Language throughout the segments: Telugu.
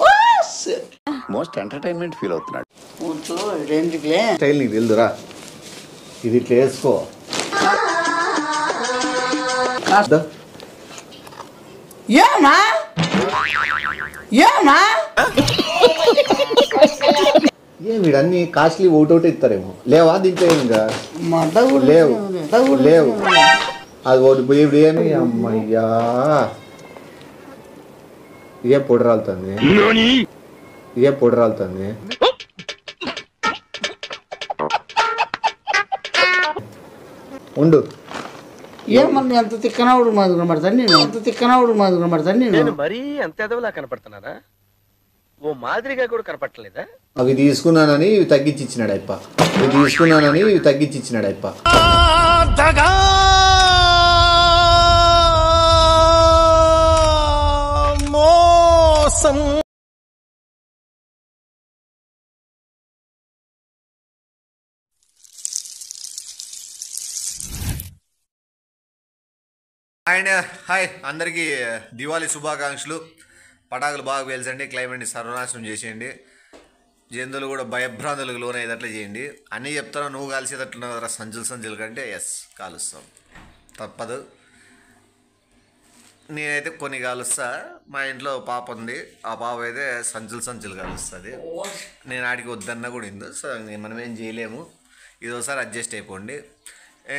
వాస్. మోస్ట్ ఎంటర్టైన్మెంట్ ఫీల్ అవుతున్నాడు. కూర్చో రెండుకులే స్టైల్ నీకు తెలుదురా. ఇది ఇట్లా వేసుకో. ఏమా ఏమా ఏ వీడన్నీ కాస్ట్లీ ఒకటోటి ఇస్తారేమో. లేవా దీంట్లో ఏమిగా లేవు. లేవు. అది ఒకటి పోయి అమ్మయ్యా. ఇదే పొడి రాలుతుంది. ఇదే పొడి రాలుతుంది. ఉండు. ఏమన్నా ఎంత తిక్కనవుడు మాది కనబడతాను నేను? ఎంత తిక్కనవుడు మాది కనబడతాను నేను? నేను మరీ అంత ఎదవలా కనపడుతున్నారా ఓ మాదిరిగా కూడా కనపడలేదా అవి తీసుకున్నానని ఇవి తగ్గించి ఇచ్చినాడు అప్ప ఇవి తీసుకున్నానని ఇవి తగ్గించి ఇచ్చినాడు కోసం. అండ్ హాయ్ అందరికీ దివాళీ శుభాకాంక్షలు. పటాకులు బాగా పేల్చండి క్లైమేట్ని సర్వనాశనం చేసేయండి. జంతువులు కూడా భయభ్రాంతులకు లోనయ్యేటట్లు చేయండి. అన్నీ చెప్తాను నువ్వు కాల్చేటట్లున్నావు సంచులు సంచులు కంటే ఎస్ కాలుస్తాం. తప్పదు. నేనైతే కొన్ని కాలుస్తా. మా ఇంట్లో పాప ఉంది. ఆ పాప అయితే సంచులు సంచులు కాలుస్తుంది. నేను ఆడికి వద్దన్నా కూడా ఇందు. సో మనం ఏం చేయలేము. ఇది ఒకసారి అడ్జస్ట్ అయిపోండి.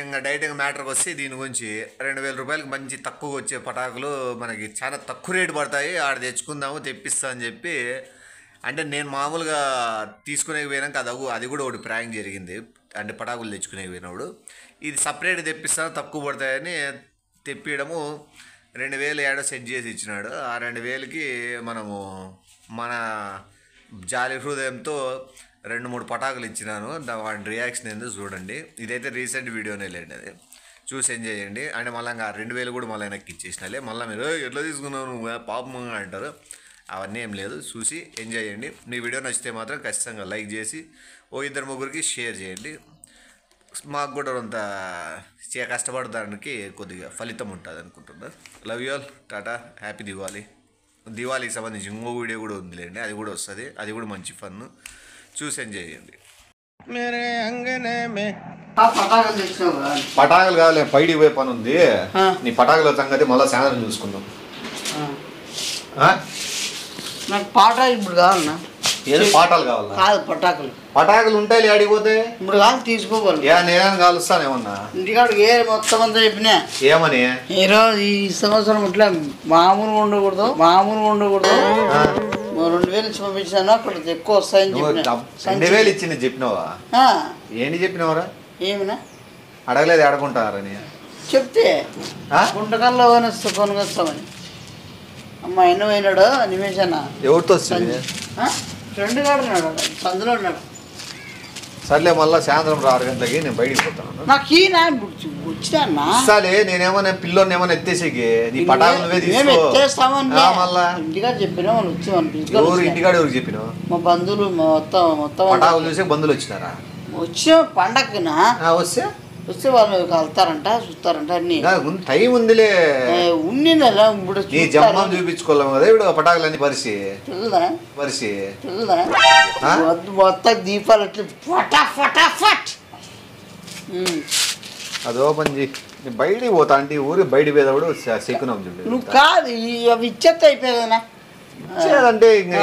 ఇంకా డైరెక్ట్గా మ్యాటర్కి వస్తే దీని గురించి రెండు వేల రూపాయలకి మంచి తక్కువ వచ్చే పటాకులు మనకి చాలా తక్కువ రేటు పడతాయి. ఆడ తెచ్చుకుందాము తెప్పిస్తా అని చెప్పి. అంటే నేను మామూలుగా తీసుకునే పోయినాక అది అది కూడా ఒకటి ప్రాంక్ జరిగింది. అంటే పటాకులు తెచ్చుకునే పోయినప్పుడు. ఇది సపరేట్ తెప్పిస్తాను తక్కువ పడతాయని తెప్పియడము రెండు వేలు ఏడో సెట్ చేసి ఇచ్చినాడు. ఆ రెండు వేలకి మనము మన జాలి హృదయంతో రెండు మూడు పటాకులు ఇచ్చినాను. వాడి రియాక్షన్ ఏందో చూడండి. ఇదైతే రీసెంట్ వీడియోనే లేండి అది. చూసి ఎంజాయ్ చేయండి. అంటే మళ్ళీ ఇంకా రెండు వేలు కూడా మళ్ళీ వెనక్కి ఇచ్చేసినాలే. మళ్ళీ మీరు ఎట్లా తీసుకున్నావు నువ్వు? పాపం అంటారు. అవన్నీ ఏం లేదు. చూసి ఎంజాయ్ చేయండి. మీ వీడియో నచ్చితే మాత్రం ఖచ్చితంగా లైక్ చేసి ఓ ఇద్దరు ముగ్గురికి షేర్ చేయండి. మాకు కూడా కొంత కష్టపడడానికి కొద్దిగా ఫలితం ఉంటుంది అనుకుంటున్నా. Love you all tata happy Diwali దివాళీకి సంబంధించి ఇంకో వీడియో కూడా ఉందిలేండి. అది కూడా వస్తుంది. అది కూడా మంచి ఫన్ చూసి ఎంజాయ్ చేయండి. తెచ్చినావు కదా. పటాకులు కాదులే పైడి పోయే పని ఉంది. నీ పటాకుల సంగతి మళ్ళీ సాయంత్రం చూసుకుందాం. ఆ. ఆ? నాకు పాట ఇప్పుడు కావాలన్నా. ఏదో పాటాలు కావాలా? కాదు పటాకులు. పటాకులు ఉంటాయి అడిగిపోతే ఇప్పుడు కాదు తీసుకోవాలి. ఏ నేనేం కాలుస్తానేమన్నా ఇంటికాడికి ఏ మొత్తం అంతా చెప్పినా? ఏమని? ఈరోజు ఈ సంవత్సరం ఇట్లా మామూలుగా ఉండకూడదు మామూలుగా ఉండకూడదు. రెండు వేలు ఇచ్చి పంపించాను అక్కడ ఎక్కువ వస్తాయని చెప్పిన. రెండు వేలు ఇచ్చింది చెప్పినావా? ఏంటి చెప్పినావరా? ఏమినా? అడగలేదు ఆడుకుంటారని చెప్తే? గుంటకల్లో కొనుకొస్తామని అమ్మ ఎన్నో పోయినాడు నిమేషన్న ఎవరితో వస్తుంది గాడు ఉన్నాడు సందులో ఉన్నాడు సర్లే మళ్ళీ సాయంత్రం ఆరు గంటలకి నేను బయటికి పోతాను. నాకు ఈయన వచ్చినా ఇస్తాలే నేనేమన్నా పిల్లోని ఏమన్నా ఎత్తేసేకి నీ పటాకులు మళ్ళా? ఇంటికాడ చెప్పినా వాళ్ళు వచ్చి ఎవరు ఇంటికాడ ఎవరికి చెప్పినావు? మా బంధువులు మొత్తం మొత్తం పటాకులు చూసి బంధువులు వచ్చినారా? వచ్చిన పండగకినా ఆ, వస్తే? వస్తే వాళ్ళు కలుతారంట చూస్తారంట అన్ని. టైం ఉందిలే. నెల ఇప్పుడు నీ. జమ్మం చూపించుకోలేము కదా ఇప్పుడు పటాకులన్నీ పరిసి. పరిసి? మొత్తం- దీపాలు అట్లా ఫటా ఫటా ఫట్. అదో పని చేయి. బయటికి పోతా అంటే ఊరి బయటికి పోయేటప్పుడు సెక్కున్నాం చూడు. నువ్వు కాదు అవి ఇచ్చేస్తే అయిపోయాయి ఇంక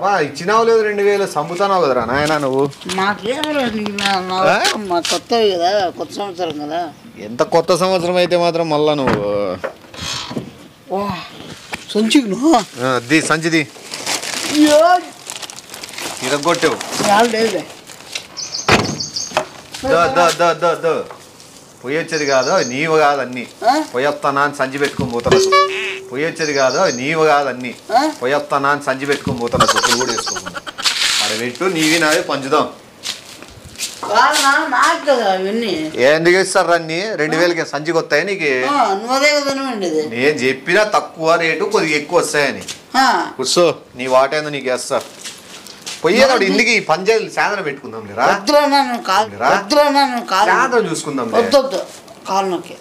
బా ఇచ్చినావు లేదు రెండు వేలు సంపుతానావు కదరా నాయన నువ్వు? కొత్తవి కదా కొత్త సంవత్సరం కదా. ఎంత కొత్త సంవత్సరం అయితే మాత్రం మళ్ళా నువ్వు? ఆ, ది సంచిది ఇరగొట్టావు లేదులే దో దో దో దో దో. పొయ్యి వచ్చేది కాదు నీవు కాదు అన్ని? పొయ్యొస్తానా అని సంచి పెట్టుకొని పోతున్నా పొయ్యి వచ్చేది కాదు నీవు కాదు అన్ని. ఆ? పొయ్యొస్తానా అని సంచి పెట్టుకొని పోతున్నా చెప్పులు కూడా వేసుకోకుండా అక్కడ పెట్టు నీవి నావి పంచుదాం. ఎందుకు ఇస్తారు అన్ని రెండు వేలకి సంచికి వస్తాయి నీకు? నేను చెప్పినా తక్కువ రేటు కొద్దిగా ఎక్కువ వస్తాయని. కూర్చో. నీ వాటేందో నీకు వేస్తా. పొయ్యేదాడు ఇందుకు ఈ పంచాయతీ సాయంత్రం పెట్టుకుందాం లేరా చూసుకుందాం కాలు నొక్కి.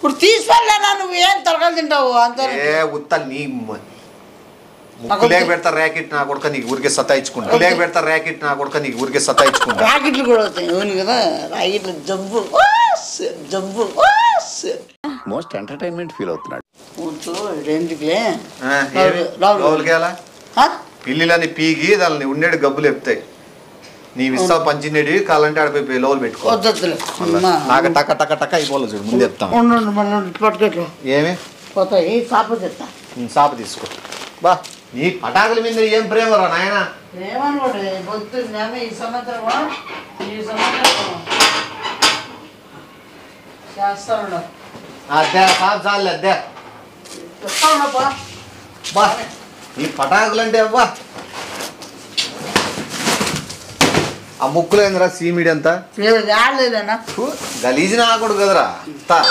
ఇప్పుడు తీసుకెళ్ళానా నువ్వు ఏం తరగలు తింటావు? అంత ఏ ఉత్త నీ పెడతా ర్యాకెట్ నా కొడుక నీకు ఊరికే సతాయించుకుంటా. లేక పెడతా ర్యాకెట్ నా కొడుక నీకు ఊరికే సతాయించుకుంటా. రాకెట్లు కూడా అవుతాయి అవును కదా? జబ్బు. Oh, say. Most entertainment feel అవుతున్నాడు. కూర్చో ఎందుకులే ఆ? పిల్లిలని పీకి దాన్ని ఉండేడు గబ్బులు ఎత్తాయి నీ విస్తా పంచినవి కాలంటే ఆడిపోయి లోపల పెట్టుకో. నాకు టక టక టక అయిపోలేదు చూడు ముందు చెప్తాం ఉండు ఉండు, మళ్ళీ ఉండు, పట్టుకోట్లే ఏమి? పోతాయి చెప్తా. సాప తీసుకో. బా నీ పటాకుల మీద ఏం ప్రేమరా నాయన? ఏమనుకోండి పొద్దున్న ఈ సంవత్సరం ఈ సంవత్సరం చేస్తాను అద్దే సాప చాలే అద్దే. చెప్తావునప్పా బా ఈ పటాకులు అంటే అబ్బా ఆ ముక్కులు ఏందిరా సీమిడి అంతా? రాలేదన్నా ఫు, గలీజ్ నా కొడుకు కదరా. అంతా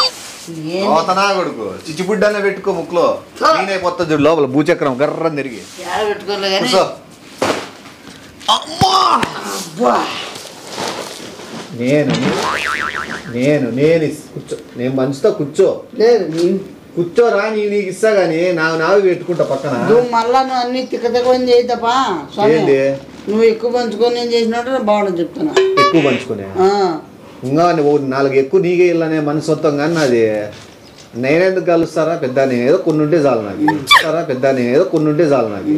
కోత నా కొడుకు. చిచ్చిబుడ్డనే పెట్టుకో ముక్కులో. నేనైపోతా చూడు లోపల భూచక్రం గర్రం తిరిగి. నేను నేను నేను కూర్చో. నేను మంచితో కూర్చో. లేదు నీ- కూర్చోరా నీ నీకు ఇస్తా గానీ నాకు నావి పెట్టుకుంటా పక్కన. మళ్ళా నువ్వు అన్ని తిక్క తిక్కని ఏంటి నువ్వు ఎక్కువ పంచుకొని నేను చేసినట్టు బాగుండదు చెప్తున్నా. ఎక్కువ పంచుకునే? ఇంకా నాలుగు ఎక్కువ నీకే ఇల్లనే మనసు వస్తాం కానీ నాది నేనెందుకు కలుస్తారా? పెద్ద ఏదో కొన్ని ఉంటే చాలు నాకు. ఇస్తారా? పెద్ద ఏదో కొన్ని ఉంటే చాలు నాకు.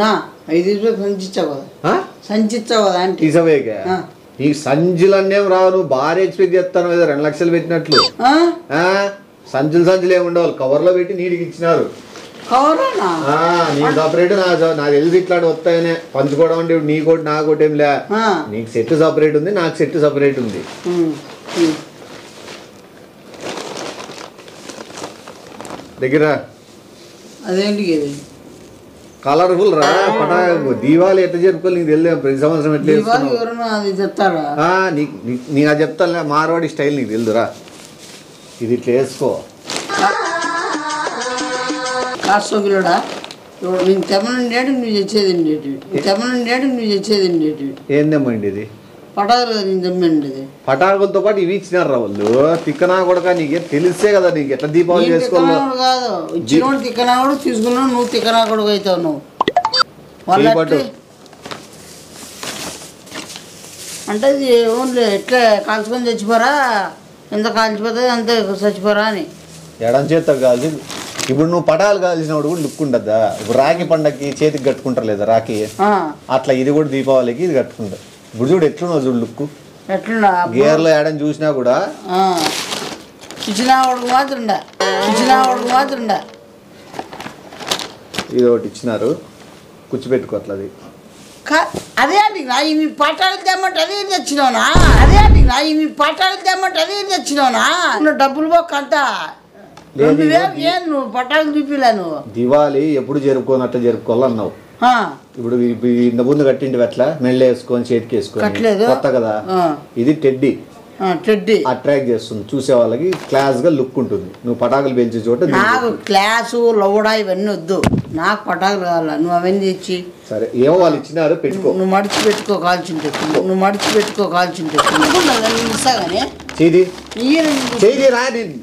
నా ఐదు రూపాయలు సంచిచ్చావు కదా? సంచిచ్చావు కదా అంటే. ఈ సంచులన్నేం రావు నువ్వు భారీ ఎక్స్పెక్ట్ చేస్తాను ఏదో రెండు లక్షలు పెట్టినట్లు? సంచులు సంచులు ఏమి ఉండవు కవర్లో పెట్టి నీటికి ఇచ్చినారు. నీ సపరేట్ నా నాకు తెలిసి వస్తాయనే. పంచుకోవడం అంటే నీ కోటి నా కోటి ఏం లే. నీకు సెట్ సపరేట్ ఉంది నాకు సెట్ సపరేట్ ఉంది. దగ్గర. అదేంటి కలర్ఫుల్ రా పటా ఎట్లా జరుపుకోవాలి నీకు తెలియదు ప్రతి సంవత్సరం ఎట్లా నీకు నీకు అది చెప్తానులే మార్వాడి స్టైల్ నీకు తెలుదురా. ఇది ఇట్లా వేసుకో. ఇప్పుడు నేను తెమ్మనుండేటి నువ్వు తెచ్చేది ఉండేటి తెమ్మనుండేటి నువ్వు తెచ్చేది ఉండేటి ఏందేమండి ఇది పటాకులు నేను తెమ్మండి పటాకులతో పాటు ఇవి ఇచ్చినారు రా వాళ్ళు. తిక్కనా కొడక నీకే తెలిసే కదా నీకు ఎట్లా దీపావళి చేసుకోవాలో? కాదు. ఇచ్చినోడు తిక్కనాడు తీసుకున్నావు నువ్వు తిక్కనాకుడు అవుతావు నువ్వు. వాళ్ళు అంటే ఇది ఓన్లీ ఎట్లా కాల్చుకొని చచ్చిపోరా? ఎంత కాల్చిపోతుంది అంతే చచ్చిపోరా అని. ఎడం చేత కాల్చి ఇప్పుడు నువ్వు పటాలు కాల్చినప్పుడు కూడా లుక్ ఉండద్దా ఇప్పుడు రాఖీ పండగకి చేతికి కట్టుకుంటారు లేదా రాఖీ? ఆ, అట్లా ఇది కూడా దీపావళికి ఇది కట్టుకుంటారు. ఇప్పుడు చూడు ఎట్లున్నావు చూడు లుక్ ఎట్లున్నా? గేర్లో ఏడని చూసినా కూడా మాత్రం మాత్రం ఇది ఒకటి ఇచ్చినారు. కూర్చోబెట్టుకో అట్లా అది. కా- అదే అండి నా ఇవి పట్టాలు తెమ్మంటే అదే తెచ్చినావునా? అదే అండి నా ఇవి పట్టాలు తెమ్మంటే అదే తెచ్చినావునా? నువ్వు డబ్బులు పోక అంతా. లేదు, రెండు వేలు ఇది- ఏం నువ్వు పట్టాలు చూపిలే నువ్వు? దివాళి ఎప్పుడు జరుపుకోనట్టు జరుపుకోవాలన్నావు. ఇప్పుడు ఇప్పు- ఇంత ముందు కట్టింటి అట్లా మెళ్ళ వేసుకొని చేతికి వేసుకొని. కొత్త కదా. ఇది టెడ్డీ. అట్రాక్ట్ చేస్తుంది. చూసే వాళ్ళకి క్లాస్గా లుక్ ఉంటుంది. నువ్వు పటాకులు పెంచే చోట నాకు. క్లాసు లవడా ఇవన్నీ వద్దు. నాకు పటాకులు కావాలా? నువ్వు అవన్నీ తెచ్చి సరే ఏమో వాళ్ళు ఇచ్చినారు పెట్టుకో. నువ్వు మడిచి పెట్టుకో. కాల్చింటే నువ్వు మడిచి పెట్టుకో. కాల్చింటే చేయి రా నేను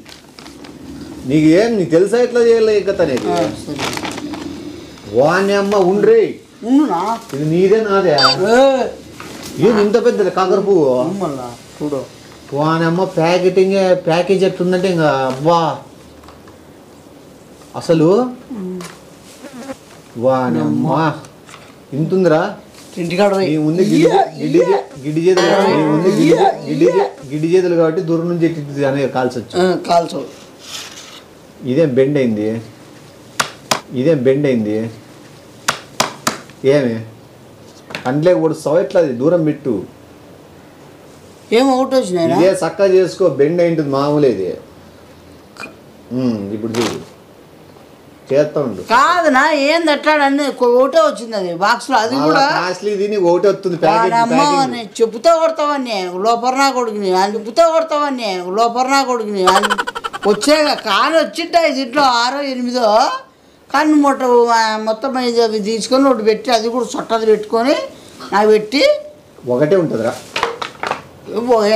నీకు ఏం నీకు తెలుసా ఎట్లా చేయాలి కథ అనేది. వాణ్ణి అమ్మ ఉండ్రి. ఇది నీదే నాదే. ఏ, ఇంత పెద్దది కాకర పువ్వు? చూడు. వాని అమ్మ ప్యాకెటింగ్ ప్యాకేజ్ ఎట్లుందంటే ఇంకా అబ్బా. అసలు వాని అమ్మ. ఇంతుందిరా? గిడ్డి చేతులు కాబట్టి దూరం నుంచి కాల్చొచ్చు. ఆ, కాల్చు ఇదేం బెండ్ అయింది? ఇదేం బెండ్ అయింది? ఏమి? కంట్లేకి పొడుస్తావు ఎట్లా అది దూరం పెట్టు. ఏం ఒకటి వచ్చినాయి ఇదే చక్కగా చేసుకో బెండ్ అయింటుంది మామూలు ఇది. ఇప్పుడు చూడు. చేస్తా ఉండు. కాదునా ఏం తట్టాడని ఒకటే వచ్చింది అది బాక్స్లో. అది కూడా కాస్ట్లీ నీకు ఒకటి వస్తుంది ప్యాకెట్ చెబుతా కొడతావని లోపల కొడుకుని అని చెబుతా కొడతావని లోపల కొడుకుని అని వచ్చాక కాని వచ్చింటా దీంట్లో ఆరో ఎనిమిదో. కానీ మొట్ట మొత్తం తీసుకొని ఒకటి పెట్టి అది కూడా చుట్టది పెట్టుకొని నాకు పెట్టి ఒకటే ఉంటుందిరా.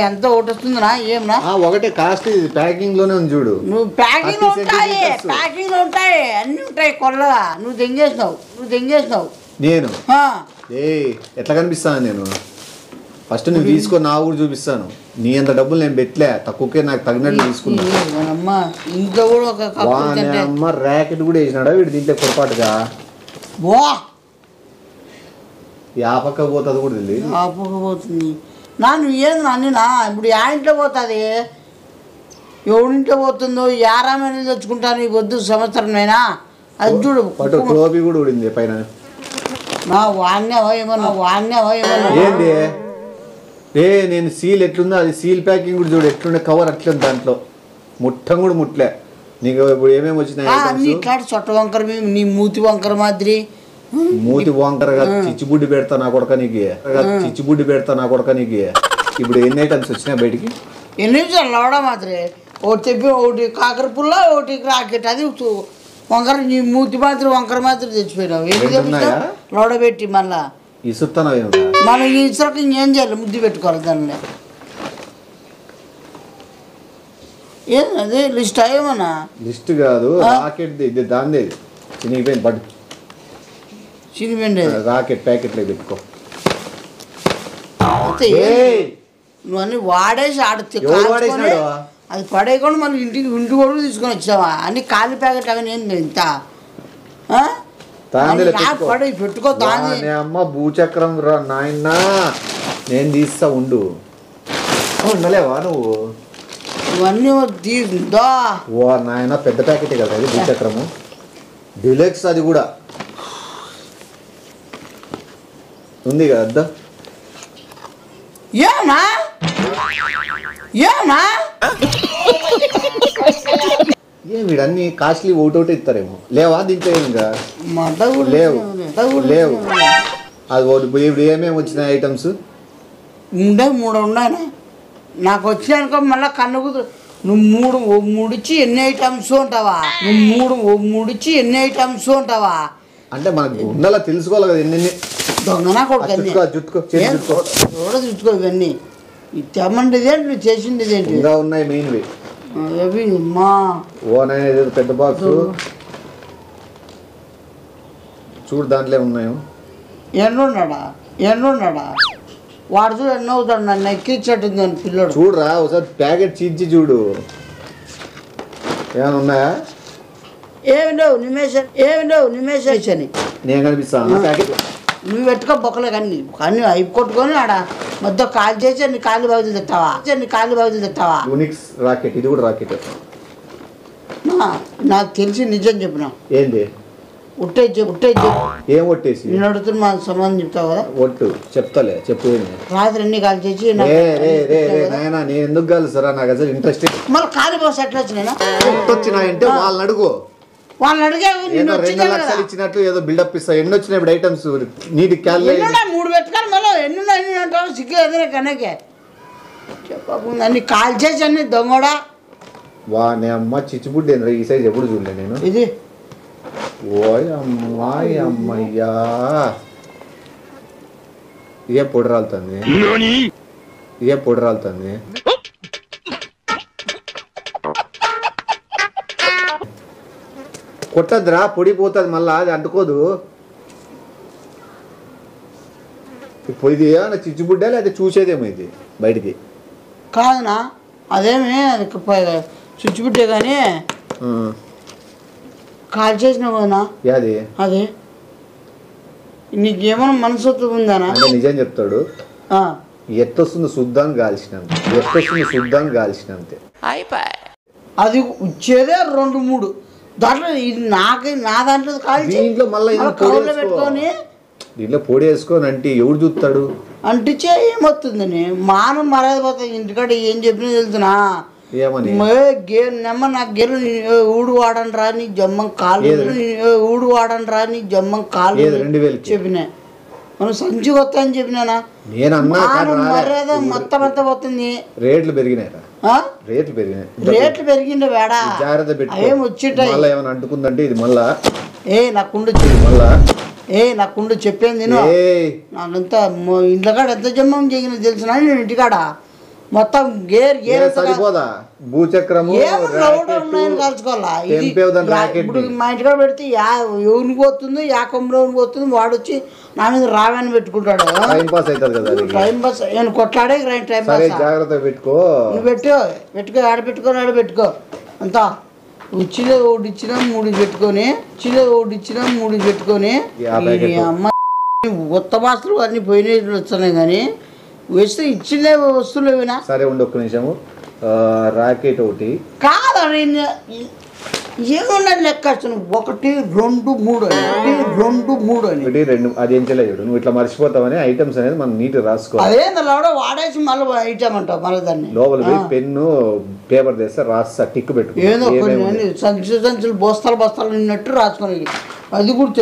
ఎంత ఒకటి వస్తుందినా ఏమన్నా ఒకటే కాస్ట్ ఇది ప్యాకింగ్లోనే ఉంది చూడు. నువ్వు ప్యాకింగ్ ఉంటాయి. ప్యాకింగ్ ఉంటాయి అన్నీ ఉంటాయి కొల్లగా నువ్వు దెంగేసినావు నువ్వు దెంగేసినావు. నేను? ఏ ఎట్లా కనిపిస్తాను నేను? ఫస్ట్ నేను తీసుకొని నా ఊరు చూపిస్తాను. నీ అంత డబ్బులు నేను పెట్టలే తక్కువకే నాకు తగినట్టు తీసుకున్నా అమ్మ ర్యాకెట్ కూడా వేసినాడా? వీడు దీంట్లో పొరపాటుగా? బో! యా పక్క పోతుంది కూడా తెలియదు ఆపుకపోతుంది నా నువ్వు ఏంది నాన్న ఇప్పుడు యా ఇంట్లో పోతుంది? ఎవడింట్లో పోతుందో యారామైనా తెచ్చుకుంటాను ఈ వద్దు సంవత్సరమైనా అది చూడు టోపీ కూడా ఊడింది పైన. నా వాడినావా ఏమన్నా వాడినావా ఏమన్నా ఏంది? ఏ నేను సీల్ ఎట్లుందో అది సీల్ ప్యాకింగ్ కూడా చూడు ఎట్లుండే కవర్ అట్లుంది దాంట్లో. ముట్టం కూడా ముట్టలే. నీకు ఇప్పుడు ఏమేమి వచ్చినాయి చొట్ట వంకర నీ మూతి వంకర మాదిరి. మూతి వంకరగా చిచ్చుబుడ్డి పెడతా నా కొడక నీకు. చిచ్చుబుడ్డి పెడతా నా కొడక నీకు. ఇప్పుడు ఎన్ని ఐటమ్స్ వచ్చినాయి బయటికి? ఎన్ని లవడ మాదిరి. ఒకటి చెప్పి ఒకటి కాకర పుల్ల ఒకటి రాకెట్. అది వంకర నీ మూతి మాదిరి వంకర మాదిరి తెచ్చిపోయినావు? లవడ పెట్టి మళ్ళా. ఇసుత్తనవేమో మనం ఈ ఇసరకు ఇంకేం చేయాలి? ముద్దు పెట్టుకోవాలి దాన్ని. ఏం అదే లిస్ట్ ఏమన్నా లిస్ట్ కాదు రాకెట్ ఇది దాందే చినిగిపోయింది బట్ చినిపోండి రాకెట్ ప్యాకెట్లో పెట్టుకో! నువ్వు అన్ని వాడేసి ఆడితే? అది పడేయకుండా మళ్ళీ ఇంటికి ఇంటి కూడా తీసుకొని వచ్చావా? అన్ని ఖాళీ ప్యాకెట్ అవన్నీ ఏంది ఇంత పెట్టుకో. అమ్మ భూచక్రం రా నాయనా. నేను తీస్తా ఉండు. ఉండలేవా నువ్వు? ఇవన్నీ తీసిందా ఓ నాయన పెద్ద ప్యాకెటే కదా అది భూచక్రము. డిలెక్స్ అది కూడా. ఉంది కదా అద్దా. ఏమా ఏమా ఏం వీడన్నీ కాస్ట్లీ ఒకటోటి ఇస్తారేమో. లేవా దీంట్లో ఇంకా? లేవు. లేవు. అది ఒకటి ఇప్పుడు ఏమేమి వచ్చినాయి ఐటమ్స్ ఉండే మూడు ఉన్నాయి నాకు వచ్చినానుకో మళ్ళీ కన్ను నువ్వు మూడు ఓ మూడిచ్చి ఎన్ని ఐటమ్స్ ఉంటావా? నువ్వు మూడు ఓ మూడిచ్చి ఎన్ని ఐటమ్స్ ఉంటావా? అంటే మనకు ఉండాలా తెలుసుకోవాలి కదా ఎన్ని దొంగనా కొడుకు చూడ చూసుకో ఇవన్నీ. ఇది తెమ్మండిది ఏంటి? నువ్వు చేసింది ఇంకా ఉన్నాయి మెయిన్వి అవి మా. పెద్ద బాక్స్ చూడు దాంట్లో ఉన్నాయో ఎన్నున్నాడా? ఎన్నున్నాడా? వాడు చూడు ఎన్నో అవుతాడు నన్ను ఎక్కించట్టుంది అని పిల్లడు. చూడురా ఒకసారి ప్యాకెట్ చీల్చి చూడు. ఏమైనా ఉన్నాయా? ఏమి లేవు నిమేష్ ఏమి లేవు నిమేష్ అని. నేను కనిపిస్తాను. ప్యాకెట్ నువ్వు పెట్టుకో బొక్కలే కానీ కానీ అవి కొట్టుకొని ఆడ మధ్య కాలు చేసి నీ కాలు బాగులు తెస్తావా నీ కాలు బాగులు తెస్తావా యూనిక్స్ రాకెట్ ఇది కూడా రాకెట్ నాకు తెలిసి నిజం చెప్పిన. ఏంది? ఉట్టే ఉట్టే ఏం కొట్టేసి నేను అడుగుతున్న మా సంబంధం చెప్తావు? కదా ఒట్టు చెప్తాలే చెప్పు? రాత్రి అన్ని కాలు చేసి నేను ఎందుకు కలుస్తారా నాకు అసలు ఇంట్రెస్ట్ మళ్ళీ కాలు పోసి ఎట్లా వచ్చినా వచ్చినాయంటే వాళ్ళని అడుగు. వాళ్ళని అడిగావు నేను ఏదో రెండు లక్షలు బిల్డప్ ఇస్తా. ఎన్ని వచ్చినాయి ఇప్పుడు ఐటమ్స్ నీటి క్యాలరీ మూడు పెట్టుకొని మళ్ళీ ఎన్నున్నా ఎన్ని అంటావు? సిగ్గు ఎదురే కనకే. చెప్పకుండా అన్ని కాల్ చేసి అన్ని దొంగడా? వా నే అమ్మ చిచ్చుబుడ్డి ఈ సైజ్ ఎప్పుడు చూడలే నేను? ఇది? ఓయ్ అమ్మాయి అమ్మయ్యా. ఇదే పొడి రాలుతుంది. ఇదే పొడి రాలుతుంది. కొట్టద్దురా పొడి పోతుంది మళ్ళా అది అంటుకోదు. ఇప్పుడు ఇది చిచ్చుబుడ్డా లేదా చూసేదేమో ఇది బయటికి? కాదునా అదేమి అది పెట్టే కానీ కాల్ చేసినావు కదనా యాది? అది. నీకేమైనా మనసత్వం ఉందానా? నిజం చెప్తాడు. ఆ, ఎట్టొస్తుంది శుద్ధాన్ని కాల్చినంత ఎట్టొస్తుంది శుద్ధాన్ని కాల్చినంతే అది వచ్చేదే రెండు మూడు. దాంట్లో ఇది నాకు నా దాంట్లో కాల్చి దీంట్లో మళ్ళీ. పెట్టుకొని. దీంట్లో పొడి వేసుకొని అంటే ఎవడు చూస్తాడు? అంటించే ఏమవుతుందని మానం మర్యాద పోతుంది ఇంటికాడ ఏం చెప్పినా గే నెమ్మ నాకు గెలు ఊడు వాడని రా నీ జమ్మం కాలు? ఊడు వాడని రా నీ జమ్మం కాలు? చెప్పిన. మనం సంచి కొత్త అని చెప్పినానా? నేను. మర్యాద మొత్తం అంతా పోతుంది. రేట్లు పెరిగినాయిరా ఆ? రేట్లు పెరిగినాయి. రేట్లు పెరిగిండే వేడా. జాగ్రత్త పెట్టుకో. అవేం వచ్చింటాయి మళ్ళీ ఏమైనా అంటుకుందంటే ఇది మళ్ళా. ఏ నాకుండు మళ్ళా. ఏ నాకుండు చెప్పేది నేను ఏ. నాకంతా ఇంట్లో కాడ ఎంత జమ్మం చేసిన తెలిసిన నేను ఇంటికాడ. మొత్తం గేర్ గేర్ సరిపోదా? భూచక్రము రాకెట్ ఇప్పుడు మా ఇంటికాడ పెడితే యా ఎవరికి పోతుంది? యా కొమ్మలోనికి పోతుంది? వాడు వచ్చి నా మీద రావని పెట్టుకుంటాడు. టైం పాస్ అవుతుంది కదా. టైం పాస్ నేను కొట్లాడే రైన్ టైం పాస్ జాగ్రత్తగా పెట్టుకో. నువ్వు పెట్టు పెట్టుకో ఆడ పెట్టుకో ఆడ పెట్టుకో. అంతా. ఉచ్చిలో ఒకటి ఇచ్చినా మూడు పెట్టుకొని చిలో ఒకటి ఇచ్చినా మూడు పెట్టుకొని అమ్మ కొత్త బాసులు అన్ని పోయినవి వస్తున్నాయి కానీ వస్తే ఇచ్చిందే వస్తువులు ఏమైనా? సరే ఉండి ఒక్క నిమిషము. రాకెట్ ఒకటి. కాదని ఏమున్నది లెక్క ఒకటి రెండు మూడు అని. ఒకటి రెండు మూడు అని. ఒకటి రెండు అది ఏం చేయలేదు నువ్వు ఇట్లా మర్చిపోతావని ఐటమ్స్ అనేది మనం నీట్ రాసుకోవాలి. అదేందో లోడ వాడేసి మళ్ళీ ఐటమ్ అంటావు మళ్ళీ దాన్ని. లోపల పెన్ను పేపర్ తెస్తే రాస్తా టిక్ పెట్టుకో. ఏదో. సంచులు సంచులు బస్తాలు బస్తాలు నిన్నట్టు రాసుకుని. అది కూడా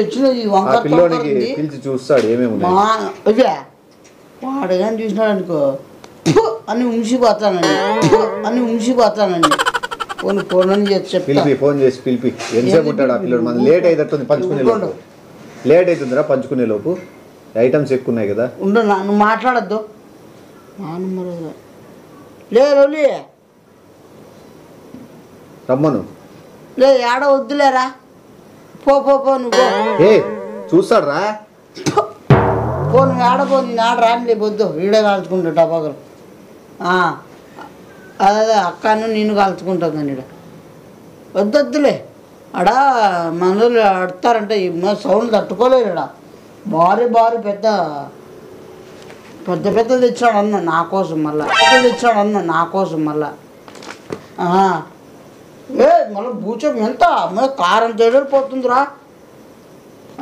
వంకాయ పిల్లోనికి. పిలిచి చూస్తాడు ఏమేమి వాడు కానీ చూసినాడు అనుకో అని ఉంచిపోతానండి అని ఉంచిపోతానండి కొన్ని ఫోన్ చేసి చెప్తా. పిలిపి ఫోన్ చేసి పిలిపి. ఎంతసేపు ఉంటాడు ఆ పిల్లడు? మన లేట్ అయినట్టుంది పంచుకునే లోపు. లేట్ అవుతుందిరా పంచుకునే లోపు. ఐటమ్స్ ఎక్కువ ఉన్నాయి కదా. ఉండు నా నువ్వు మాట్లాడద్దు. నాన్నమ్మ లే రొలి. రమ్మను. లే ఏడ వద్దులేరా? పో పో పో నువ్వు. ఏ చూస్తాడు రా పో నువ్వు ఆడపో నేను ఆడ రాని వద్దు ఈడే కాల్చుకుంటా టపాకులు. అదే అక్కను నేను కాల్చుకుంటాను కానీ ఈడ. వద్దొద్దులే. ఆడ మనలు ఆడతారంటే ఈ సౌండ్ తట్టుకోలేరు ఈడ. భారీ భారీ పెద్ద పెద్ద పెద్ద తెచ్చాడు అన్న నా కోసం మళ్ళా. పెద్ద తెచ్చాడు అన్న నా కోసం మళ్ళా. ఏ మళ్ళీ భూచం ఎంత? కారం తేడా పోతుందిరా.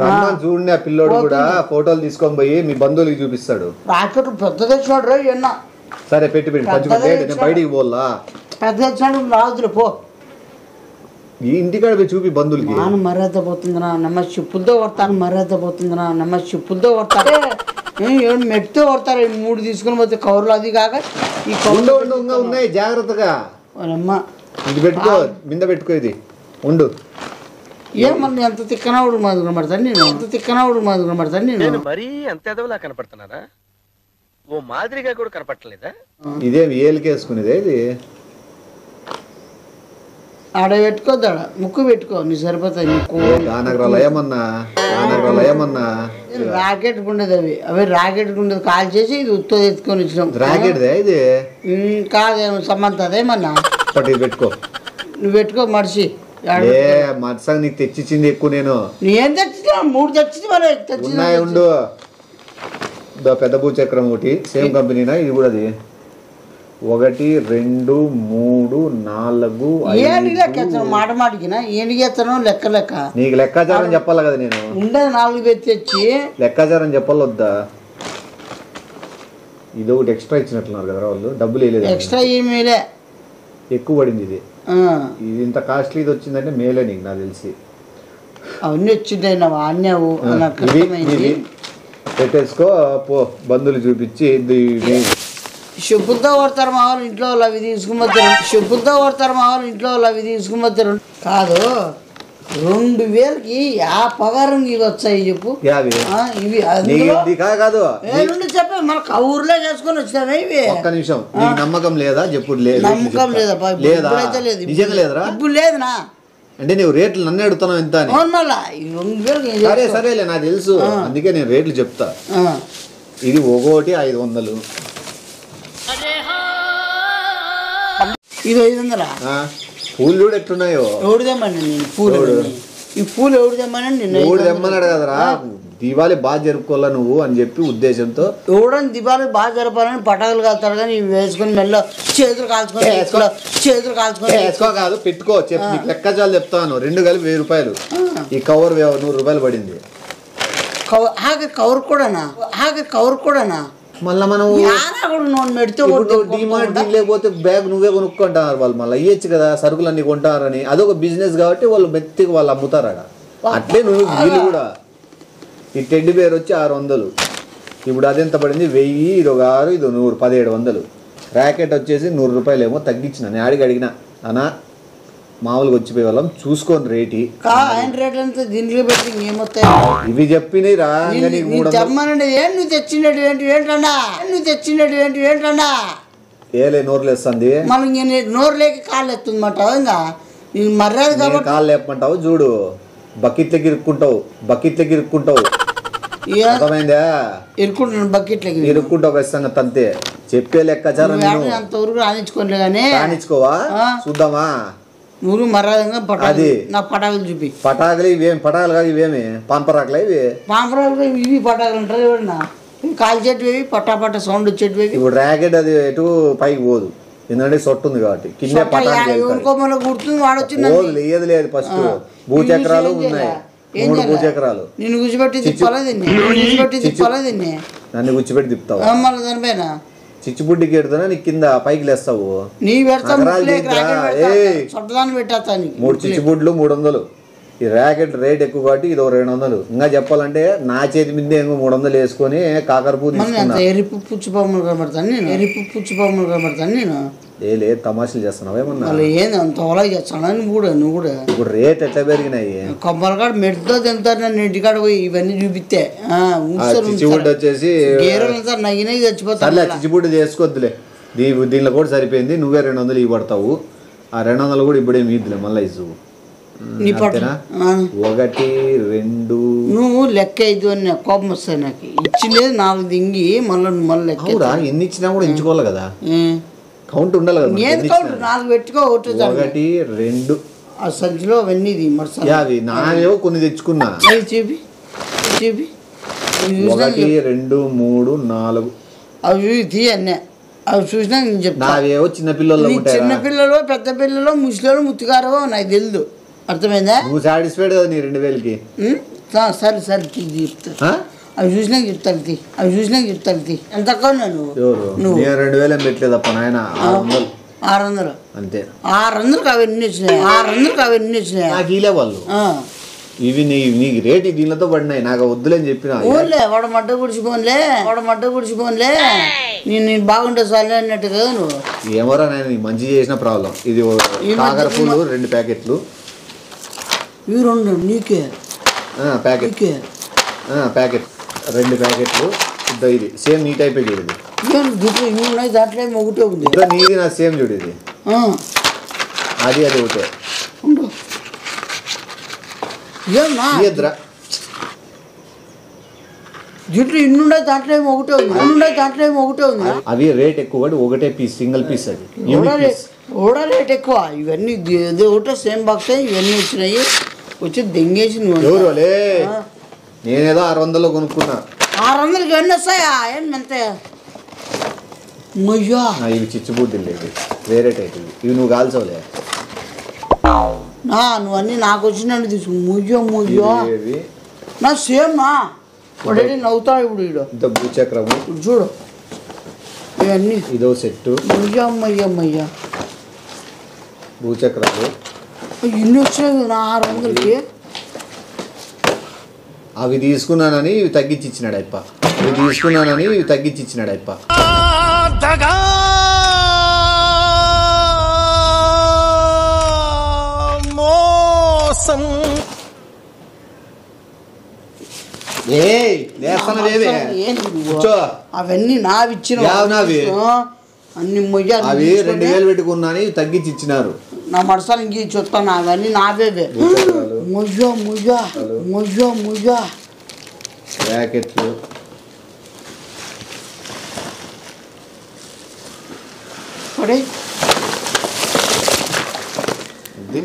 రమ్మని చూడండి ఆ పిల్లోడు కూడా ఫోటోలు తీసుకొని పోయి మీ బంధువులకి చూపిస్తాడు. రాకెట్ పెద్ద తెచ్చినాడు రే ఎన్న సరే పెట్టి పెట్టి. నేను బయటికి పోలా పెద్ద తెచ్చినాడు రాదులే పో. ఈ ఇంటికాడ పోయి చూపి బంధువులకి. నాన్న మర్యాద పోతుందిరా నమ్మ చెప్పులతో కొడతాను మర్యాద పోతుందిరా నమ్మ చెప్పులతో కొడతారు ఏం మెట్టుతో కొడతారు. ఈ మూడు తీసుకుని పోతే కవర్లు అది కాక ఈ కవర్లు ఉన్నాయి. జాగ్రత్తగా. అమ్మ. ఇది పెట్టుకో మింద పెట్టుకో ఇది. ఉండు. ఏం మళ్ళీ ఎంత తిక్కనవుడు మాది కనబడతాను నేను ఎంత తిక్కనవుడు మాది కనబడతాను నేను? నేను మరీ అంత ఎదవలా కనపడుతున్నారా ఓ మాదిరిగా కూడా కనపడలేదా ఇదేం ఏలికేసుకునేదే ఇది? ఆడ పెట్టుకోద్దు ముక్కు పెట్టుకో. నీ సరిపోతాయి ముక్కు దానగర లయమన్నా దానగర లయమన్నా. రాకెట్ ఉండేది అవి. అవి రాకెట్ ఉండేది కాల్ చేసి ఇది ఉత్తో ఎత్తుకొని వచ్చినాం రాకెట్దే ఇది? కాదేమో సమంత అదేమన్నా పెట్టుకో. నువ్వు పెట్టుకో మడిచి. ఏ మత్సంగా నీకు తెచ్చిచ్చింది ఎక్కువ నేను. నేను తెచ్చినా? మూడు తెచ్చింది మరి ఉన్నాయి ఉండు. దో పెద్ద భూచక్రం ఒకటి సేమ్ కంపెనీనా? ఇది కూడా అది. ఒకటి రెండు మూడు నాలుగు ఏంటి ఐదు. మాట మాటికినా? ఏంటి ఎత్తాను లెక్క లెక్క. నీకు లెక్కాచారం చెప్పాలి కదా నేను. ఉండేది నాలుగు పెట్టి తెచ్చి. లెక్కాచారం చెప్పాలి వద్దా ఇది ఒకటి ఎక్స్ట్రా ఇచ్చినట్లున్నారు కదా వాళ్ళు డబ్బులు వేయలేదు. ఎక్స్ట్రా ఈమెయిలే ఎక్కువ పడింది ఇది. ఇది ఇంత కాస్ట్లీ ఇది వచ్చిందంటే మేలే నీకు నాకు తెలిసి. అవన్నీ వచ్చింటాయి నా వాడినావు నాకు ఇవి అర్థమైంది ఇవి పెట్టేసుకో పో బంధువులు చూపించి. చెప్పులతో కొడతారు మా వాళ్ళు ఇంట్లో వాళ్ళు అవి తీసుకుపోతారు చెప్పులతో కొడతారు మా వాళ్ళు ఇంట్లో వాళ్ళు అవి తీసుకుపోతారు కాదు రెండు వేలకి ఆ పగారం ఇవి వచ్చాయి చెప్పు. ఇవి కాదు? చెప్పే మన కౌరులే చేసుకొని వచ్చినామే ఇవి? ఒక్క నిమిషం. నీకు నమ్మకం లేదా? చెప్పు నమ్మకం. లేదప్పా లేదా? లేదు? నిజంగా లేదురా? ఇప్పుడు లేదునా అంటే నువ్వు రేట్లు నన్ను అడుగుతున్నావు ఎంత సరే? సరేలే నాకు తెలుసు. అందుకే నేను రేట్లు చెప్తా. ఇది ఒకటి ఐదు వందలు. ఇది ఐదు వందలా? పూలు చూడు ఎట్లున్నాయో ఎవడు తెమ్మని నేను? పూలు ఎవడు? ఈ పూలు ఎవడు తెమ్మని నేను ఐదు మూడు వందలు. తెమ్మన్నాడు కదరా? దీపావళి బాగా జరుపుకోవాలా నువ్వు అని చెప్పి ఉద్దేశంతో. ఎవడని దివాళి బాగా జరపాలని పటాకులు కాలుతాడు కానీ ఇవి వేసుకొని మెల్ల చేతులు కాల్చుకొని. చేతులు కాల్చుకొని వేసుకో కాదు పెట్టుకో చెప్పు. నీకు లెక్కజాలు చెప్తాను. రెండు కలిపి వెయ్యి రూపాయలు. ఈ కవర్ నూరు రూపాయలు పడింది. కవ- ఆగే కవర్ కూడానా? ఆగే కవర్ కూడానా? మళ్ళీ మనం డిమార్ట్ లేకపోతే బ్యాగ్ నువ్వే కొనుక్కుంటారు వాళ్ళు మళ్ళీ. ఇయ్యచ్చు కదా సరుకులు అన్ని కొంటారని. అదొక బిజినెస్ కాబట్టి వాళ్ళు మెత్తికి వాళ్ళు అమ్ముతారు ఆడ అట్లే నువ్వు వీళ్ళు కూడా. ఈ టెడ్డి బేర్ వచ్చి ఆరు వందలు. ఇప్పుడు అదెంత పడింది? వెయ్యి ఇది ఒక ఆరు ఇది నూరు పదిహేడు వందలు. ర్యాకెట్ వచ్చేసి నూరు రూపాయలు ఏమో తగ్గించిన. నేను అడిగి అడిగిన అన్నా మామూలుగా వచ్చిపోయే వాళ్ళం చూసుకోని రేటి. ఆయన దీంట్లో పెట్టి ఏమొస్తాయి ఇవి చెప్పినాయి రా ఏం నువ్వు తెచ్చినట్టు ఏంటి ఏంటన్నా? ఏం నువ్వు తెచ్చినట్టు ఏంటి ఏంటన్నా? ఏలే నోరులు వేస్తుంది. మళ్ళీ ఇంక నీ నోరు లేక కాళ్ళు ఎత్తుందన్నమాట ఇంకా. నేను మర్యాద కాబట్టి కాళ్ళు లేపమంటావు చూడు. బకెట్లకి ఇరుక్కుంటావు బకెట్లకి ఇరుక్కుంటావు. అర్థమైందా? ఇరుకుంటున్నాను బకెట్లకి. ఇరుక్కుంటావు ఖచ్చితంగా తంతే. చెప్పే లెక్కచారం అంతవరకు రాణించుకోలే కానీ ఆ. చూద్దామా? నువ్వు మర్యాదగా పటాలు అది. నా పటాకులు చూపి. పటాకులు ఇవేమి పటాకులు కాదు ఇవేమి పాంపరాకులు ఇవి? పాంపరాలు ఇవి పటాకులు ఉంటారు ఎవరన్నా? ఇవి కాల్చేటివి పట్టా పట్ట సౌండ్ వచ్చేటివి ఇప్పుడు ర్యాకెట్ అది ఎటు పైకి పోదు. ఎందుకంటే సొట్టు ఉంది కాబట్టి. కింద పటాకులు గుర్తుంది వాడొచ్చింది పోదు లేదు లేదు ఫస్ట్ భూచక్రాలు ఉన్నాయి. మూడు? భూచక్రాలు నిన్ను గుచ్చిపెట్టి తిప్పాలి నిన్ను గుచ్చిపెట్టి తిప్పాలి దీన్ని? నన్ను కూర్చోబెట్టి తిప్పుతావు? మళ్ళీ దానిపైన? చిచ్చుబుడ్డికి ఎడుతున్నా నీకు కింద పైకి లేస్తావు. నీ మూడు చిచ్చుబుడ్లు మూడు వందలు. ఈ ర్యాకెట్ రేట్ ఎక్కువ కాబట్టి ఇది ఒక రెండు వందలు. ఇంకా చెప్పాలంటే నా చేతి మీద ఇంకో మూడు వందలు వేసుకొని కాకరపూ ఎరిపు పుచ్చి బొమ్మలు కనబడతాను నేను. ఎరిపు పుచ్చి బొమ్మలు కనబడతాను నేను. ఏ లేదు తమాషలు చేస్తున్నావు ఏమన్నా? మళ్ళీ ఏంది అంత ఓలా చేస్తాను నువ్వు కూడా నువ్వు కూడా. ఇప్పుడు రేట్ ఎట్లా పెరిగినాయి? కొబ్బరికాడ మెట్టుతో తింటారు నన్ను ఇంటికాడ పోయి ఇవన్నీ చూపిస్తే. చిచ్చుబుడ్డు. వచ్చేసి గేరెలు అంతా నగినవి చచ్చిపోతారు చిచ్చుబుడ్డు చేసుకోవద్దులే దీ దీనిలో కూడా సరిపోయింది నువ్వే రెండు వందలు ఇవ్వడతావు ఆ రెండు వందలు కూడా ఇప్పుడేమి ఇద్దులే మళ్ళీ ఇసు. ఒకటి రెండు. నువ్వు లెక్క ఐదు అని నాకు కోపం వస్తాయి నాకు. ఇచ్చినది నాలుగు దింగి మళ్ళీ మళ్ళీ లెక్క ఎన్ని ఇచ్చినా కూడా ఎంచుకోవాలి కదా. కౌంట్ ఉండాలి కదా ఏది కౌంట్. నాలుగు పెట్టుకో ఒకటి. ఒకటి రెండు. ఆ సంచిలో అవన్నీ ఇది మరుసటి యా, అవి నావేవో కొన్ని తెచ్చుకున్నా. చూపి చూపి. ఒకటి రెండు మూడు నాలుగు. అవి చూసి తీయ అన్నీ. అవి చూసినా నేను చెప్తా. నావేవో చిన్న పిల్లలు చిన్న పిల్లలు పెద్ద పిల్లలు ముసలిలో ముత్తుగారో నాకు తెలియదు అర్థమైందా? నువ్వు సాటిస్ఫైడ్ కదా నీ రెండు వేలకి? సరే సరే చెప్తా? అవి చూసినాక చెప్తాను తీ అవి చూసినాక చెప్తాను తీ ఎంత నువ్వు? ఎవరు? నువ్వు? నేను రెండు వేలు పెట్టలేదప్ప నాయన. ఆరు వందలు. ఆరు వందలు. అంతే. ఆరు వందలకు అవి ఎన్ని వచ్చినాయి? ఆరు వందలకు అవి ఎన్ని వచ్చినాయి? నాకు ఇలే వాళ్ళు ఆ. ఇవి నీ నీకు రేట్ దీనితో పడినాయి. నాకు వద్దులేని చెప్పిన. ఓన్లే వాడు మడ్డ గుడిచిపోన్లే. వాడు మడ్డ గుడిచిపోన్లే. నేను బాగుంటే చాలే అన్నట్టు కదా నువ్వు. ఏమోరా నేను నీకు మంచి చేసిన ప్రాబ్లం. ఇది కాకర పూలు రెండు ప్యాకెట్లు. ఇవి రెండు నీకే. ఆ, ప్యాకెట్. ప్యాకెట్. రెండు ప్యాకెట్లు. ఇద్దో ఇది. సేమ్ నీ టైపే చూడు ఇది. ఇన్ని ఉన్నాయి దాంట్లో ఏమో ఒకటే ఉంది. ఇద్దో నీది నా సేమ్ చూడు ఇది. అది అది ఒకటే. ఇయ్యద్దురా దింట్లో ఇన్ని ఉన్నాయి దాంట్లో ఏమో ఒకటే ఉంది. ఇన్ని ఉన్నాయి దాంట్లో ఏమో ఒకటే ఉంది. అవి రేట్ ఎక్కువ ఒకటే పీస్ సింగిల్ పీస్ అది. ఓడా రేట్ ఎక్కువ. ఇవన్నీ ఒకటే సేమ్ బాక్స్ ఇవన్నీ వచ్చినాయి. వచ్చి దెంగేసి నువ్వు ఎవరు. నేనేదో ఆరు వందల్లో కొనుక్కున్నా. ఆరు వందలకి ఇవన్నీ వస్తాయా? ఏం అంతే మయ్యా ఆ, ఇవి చిచ్చుబుడ్డి లేదు వేరే టైప్ ఇవి. నువ్వు కాల్చవలే. నా నువ్వు అన్నీ నాకు వచ్చినట్టు తీసుకు. ముయ్యో ముయ్యో నా సేమ్? నా వాడేంటి నవ్వుతాడు ఇప్పుడు ఇంత భూచక్రము. ఇప్పుడు చూడు. ఇవన్నీ. ఇదో సెట్టు. ముయ్యా మయ్యా మయ్యా భూచక్రాలు ఇన్ని వచ్చినాయి నా ఆరు వందలకి అవి తీసుకున్నానని ఇవి తగ్గించి ఇచ్చినాడు అప్ప ఇవి తీసుకున్నానని ఇవి తగ్గించి ఇచ్చినాడు లేస్తానవేవే నువ్వు? కూర్చో. అవన్నీ నావి? అన్ని మొయ్యా అవి రెండు వేలు పెట్టుకున్నాని ఇవి తగ్గించి ఇచ్చినారు నా మడసాలు ఇంక చెప్తాను అవన్నీ నావేవే. భూచక్రాలు మొయ్యా మొయ్యా మొయ్యా మొయ్యా ర్యాకెట్లు పడే ఇది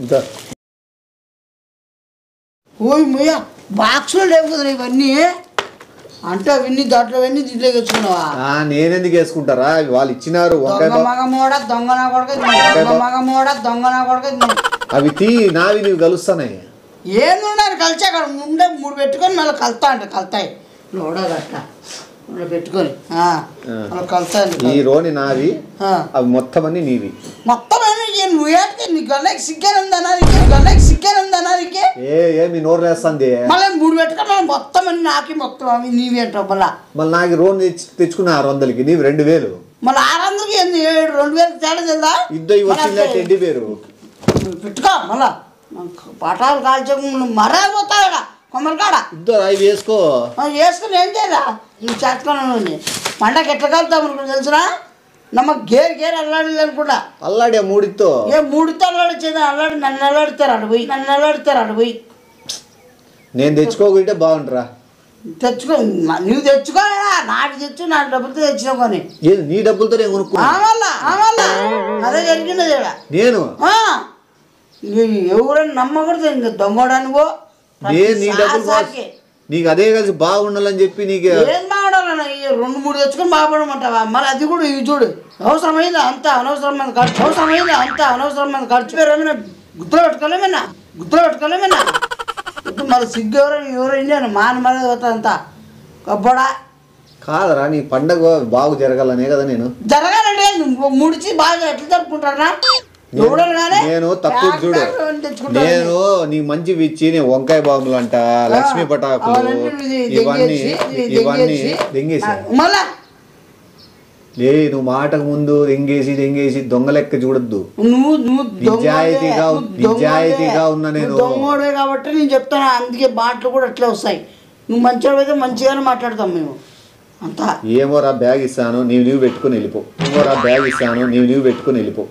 ఇంకా ఓయ్ మొయ్యా బాక్స్లో లేవు కదా ఇవన్నీ అంటే అవన్నీ దాంట్లో అవన్నీ దీంట్లోకి వచ్చుకున్నావా నేనెందుకు వేసుకుంటారా? వాళ్ళు ఇచ్చినారు దొంగ మగ మోడ దొంగ నా కొడక దొంగ మగ మోడ దొంగ నా కొడక. అవి తీ నావి నీవు కలుస్తాయి ఏందున్నారు కలిసి అక్కడ ముందే మూడు పెట్టుకొని మళ్ళీ కలుతా అంట కలుతాయి. పెట్టుకొని. అలా కలుతాయి ఈ రోని నావి. అవి మొత్తం అన్ని నీవి. మొత్తం నీ గొల్లకి నీకే గొల్లకి నీకే ఏ నోరు వేస్తుంది మళ్ళీ మూడు మొత్తం నాకి మొత్తం అవి నీవేంటో మళ్ళా మళ్ళీ నాకు రోన్ తెచ్చి తెచ్చుకున్న ఆరు వందలకి నీవి రెండు వేలు మళ్ళీ ఆరు వందలకి ఏంది ఏడు రెండు తేడా ఇద్దరు వచ్చిందా టెడ్డి పేరు పెట్టుకో మళ్ళా పటాలు కాల్చక మరాలిపోతాడా కొమ్మల కాడ ఇద్దరు అవి వేసుకో వేసుకుని ఏం చేయాలా నువ్వు పండగ ఎట్లా కలుతాం అనుకుని గేర్ గేర్ అల్లాడింది అనుకుంటా. అల్లాడే మూడితో. ఏ మూడుతో అల్లాడిచ్చేది అల్లాడి నన్ను అల్లాడితారు పోయి నన్ను అల్లాడితారు పోయి. నేను తెచ్చుకోకుంటే బాగుంటరా తెచ్చుకో నువ్వు తెచ్చుకోలేదా నాకు తెచ్చు నా డబ్బులతో తెచ్చినావు కానీ. ఏది నీ డబ్బులతో నేను కొనుక్కున్నా? అదే జరిగినది ఈడ. నేను? ఎవరైనా నమ్మకూడదు ఇంక దొంగడానివో నేను నీ డబ్బులు నీకు అదే కలిసి బాగుండాలని చెప్పి నీకు ఏం బాగుండాలన్న? రెండు మూడు తెచ్చుకొని బాగుపడమంటావా? మరి అది కూడా ఇవి చూడు. అవసరమైందా అంత? అనవసరమైన ఖర్చు అవసరమైందా అంత? అనవసరమైన ఖర్చు పేరు ఏమైనా గుర్తులో పెట్టుకోలేమన్నా గుర్తులో పెట్టుకోలేమన్నా ఇప్పుడు మరి సిగ్గు ఎవరైనా ఎవరైనా మాన మీద అంతా? గబ్బడా కాదరా నీ పండగ బాగు జరగాలనే కదా నేను. జరగాలంటే ముడిచి బాగా ఎట్లా జరుపుకుంటారా నేను తక్కువ చూడు. నేను నీ మంచివి ఇచ్చి నేను వంకాయ బాంబులు అంట లక్ష్మీ పటాకులు ఇవన్నీ ఇవన్నీ దెంగేసి. లే నువ్వు మాటకు ముందు దెంగేసి దెంగేసి దొంగ లెక్క చూడొద్దు. నువ్వు నువ్వు నిజాయితీగా నిజాయితీగా ఉన్నా నేను. దొంగోడే కాబట్టి నేను చెప్తాను అందుకే మాటలు కూడా అట్లే వస్తాయి. నువ్వు మంచిగా అయితే మంచిగానే మాట్లాడతాం మేము. ఏమోరా బ్యాగ్ ఇస్తాను నీవు నీవు పెట్టుకుని వెళ్ళిపో. ఏమోరా బ్యాగ్ ఇస్తాను నీవు నీవు పెట్టుకుని వెళ్ళిపో.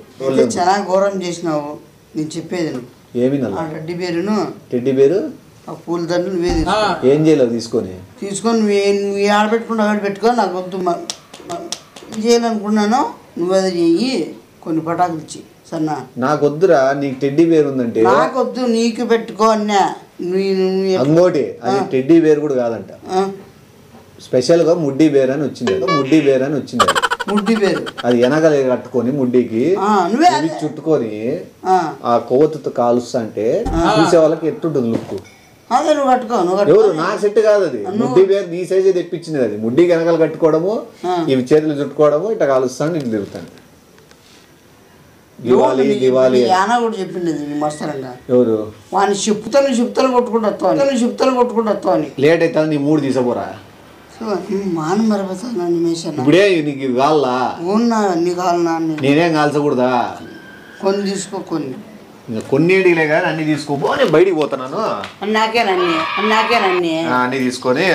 చాలా ఘోరం చేసినావు. నేను చెప్పేది నువ్వు ఏమి రెడ్డి పేరును టెడ్డి పేరు ఆ పూల దండలు ఏం చేయలేవు తీసుకొని. తీసుకొని నువ్వు ఆడ పెట్టుకుంటావు ఆడ పెట్టుకో నాకు వద్దు చేయాలనుకున్నాను నువ్వు అది చెయ్యి కొన్ని పటాకులు ఇచ్చి సన్నా నాకు వద్దురా నీకు టెడ్డీ పేరు ఉందంటే. నాకు వద్దు నీకు పెట్టుకో అన్నా. నువ్వు అంగోటి అది టెడ్డీ పేరు కూడా కాదంట. ఆ, స్పెషల్గా ముడ్డీ బేర్ అని వచ్చింది ముడ్డీ బేర్ అని వచ్చింది. ముడ్డి పేరు అది వెనకలే కట్టుకొని ముడ్డీకి ఇవి చుట్టుకొని ఆ, కొవ్వొత్తుతో కాలుస్తా అంటే చూసే వాళ్ళకి ఎట్టుంటుంది లుక్ ఎవరు? నా సెట్ కాదు అది ముడ్డీ పేరు నీ సైజే తెప్పించింది అది. ముడ్డీ వెనకాల కట్టుకోవడము ఇవి చేతులు చుట్టుకోవడము ఇట్లా కాలుస్తాను ఇట్లా తిరుగుతాను. దివాలి దివాలి యానా కూడా చెప్పింది నీ మస్తరంగా. ఎవరు? చెప్తాను చెప్తాను కొట్టుకుంటూ చెప్తాను కొట్టుకుంటూ అని లేట్ అయితే నీ మూడు తీసపోరా. మాన మరపతాను నిమేషాను ఇప్పుడే నీకు ఇవి కావాలా? ఉన్నా అన్ని కావాలన్నా నేనేం కాల్చకూడదా? కొన్ని తీసుకో కొన్ని. కొన్నిటిలే కానీ అన్ని తీసుకోపో నేను. బయటికి పోతున్నాను నాకేనన్ని నాకేనన్ని ఆ, అన్ని తీసుకొని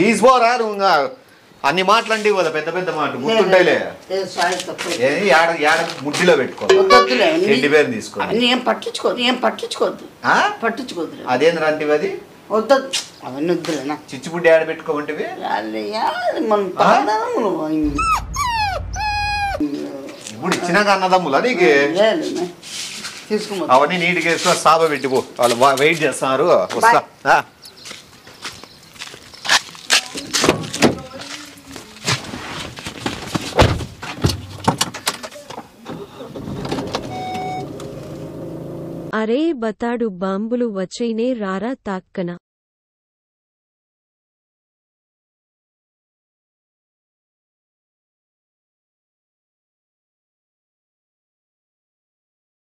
తీసుకోరా నువ్వు అన్ని మాటలంటే కదా పెద్ద పెద్ద మాట గుర్తుంటాయిలే. ఏ సాయి తక్కువ ఏది యాడ యాడ ముడ్డిలో పెట్టుకో వద్దొద్దులే టెడ్డి పేరు తీసుకో ఏం పట్టించుకోవద్దు ఏం పట్టించుకోవద్దు. ఆ? పట్టించుకోవద్దు అదేంద్ర అంటే అది? వద్దొద్దు అవన్నీ వద్దులేనా? చిచ్చుబుడ్డి ఆడ పెట్టుకోమంటివి? మన. ఇప్పుడు ఇచ్చినాక అన్నదమ్ములా నీకు? అవన్నీ నీట్గా వేసుకో సాబ పెట్టిపో వాళ్ళు వెయిట్ చేస్తున్నారు. వస్తా. అరే బతాడు బాంబులు వచ్చైనే రారా తాక్కన.